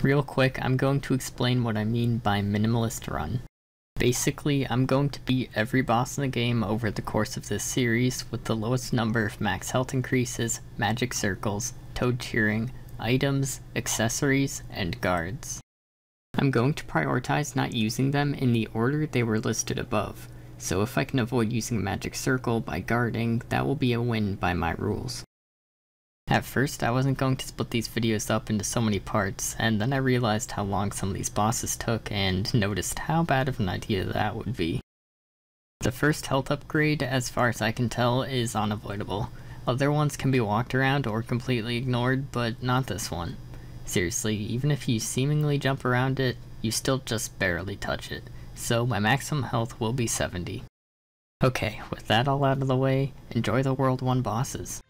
Real quick, I'm going to explain what I mean by minimalist run. Basically, I'm going to beat every boss in the game over the course of this series with the lowest number of max health increases, magic circles, toad cheering, items, accessories, and guards. I'm going to prioritize not using them in the order they were listed above, so if I can avoid using a magic circle by guarding, that will be a win by my rules. At first, I wasn't going to split these videos up into so many parts, and then I realized how long some of these bosses took and noticed how bad of an idea that would be. The first health upgrade, as far as I can tell, is unavoidable. Other ones can be walked around or completely ignored, but not this one. Seriously, even if you seemingly jump around it, you still just barely touch it, so my maximum health will be 70. Okay, with that all out of the way, enjoy the World 1 bosses.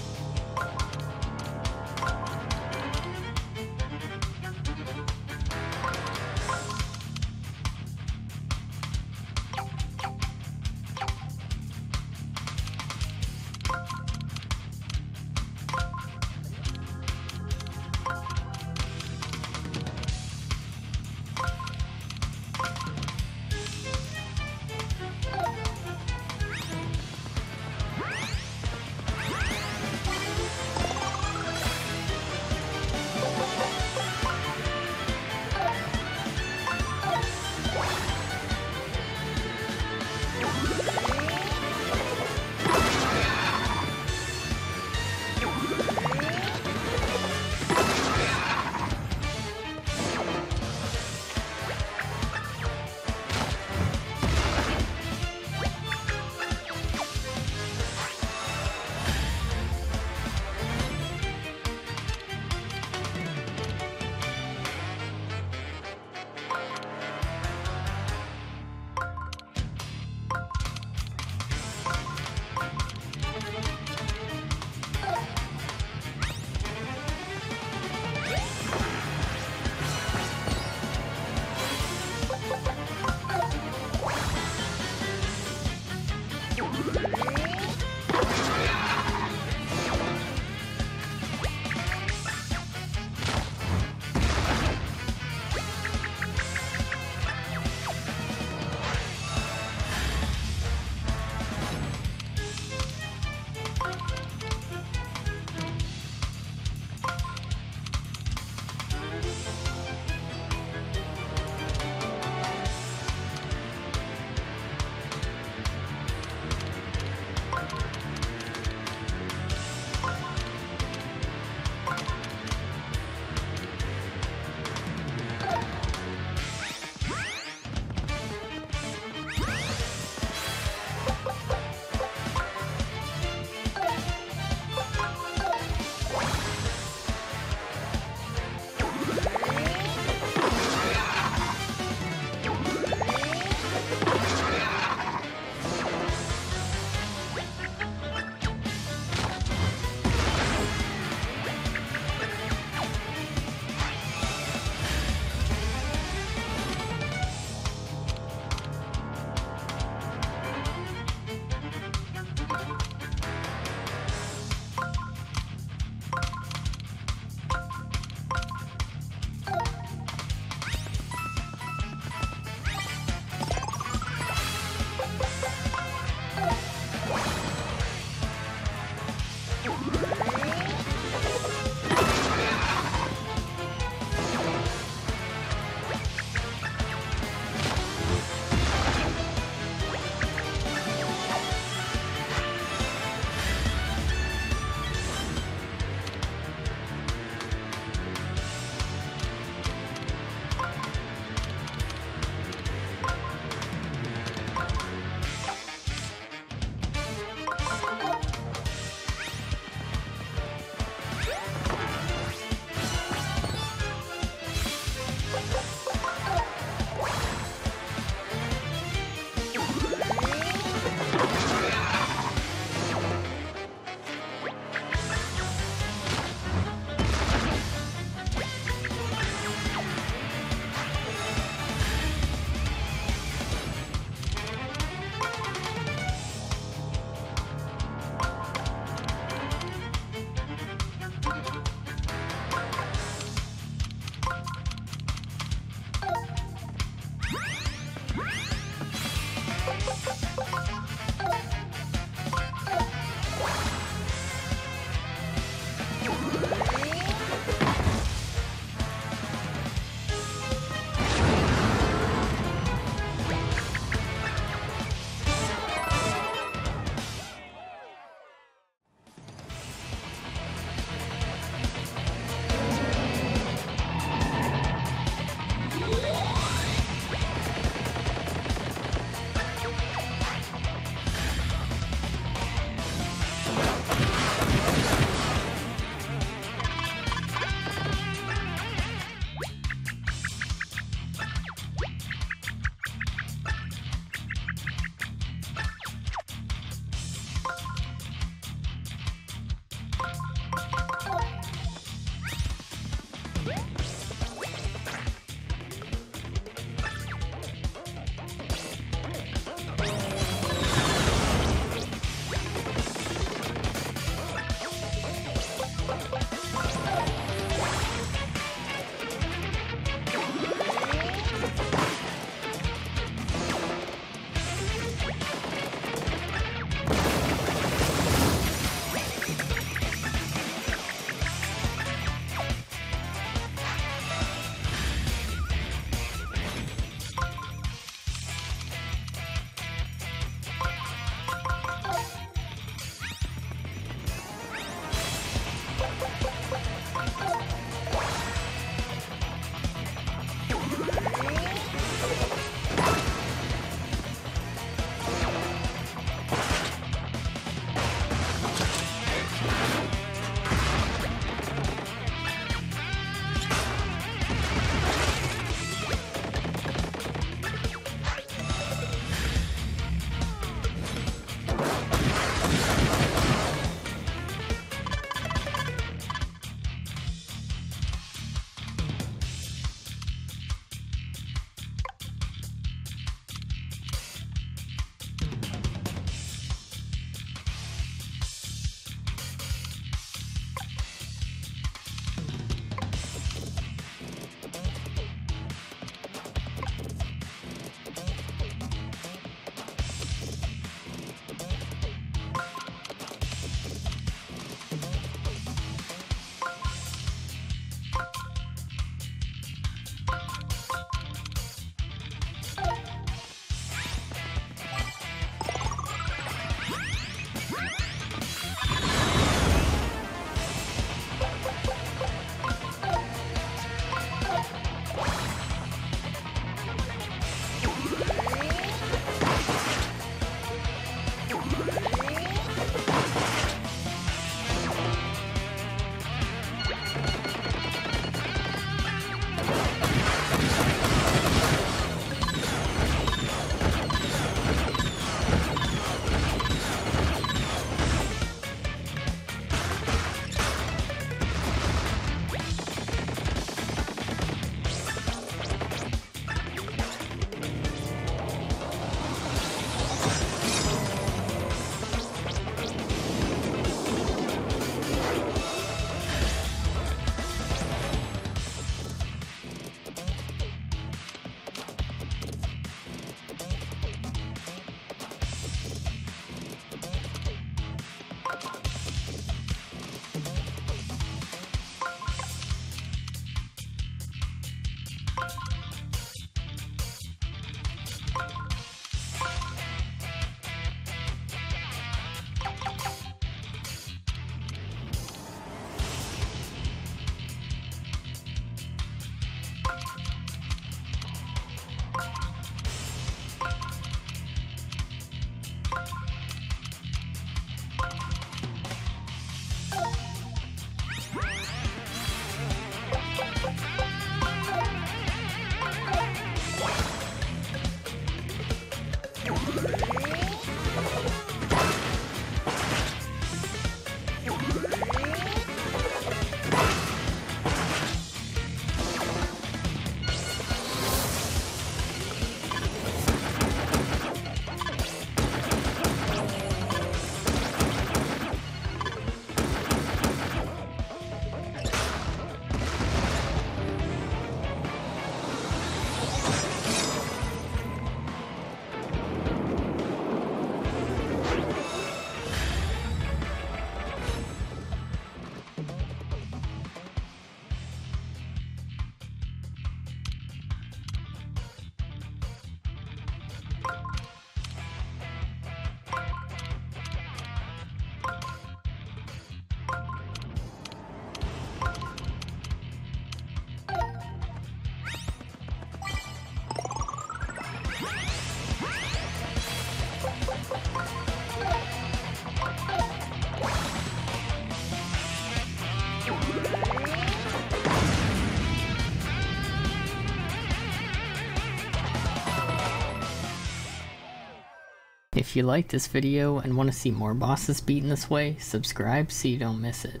If you like this video and want to see more bosses beaten this way, subscribe so you don't miss it.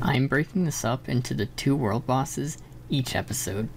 I'm breaking this up into the two world bosses each episode.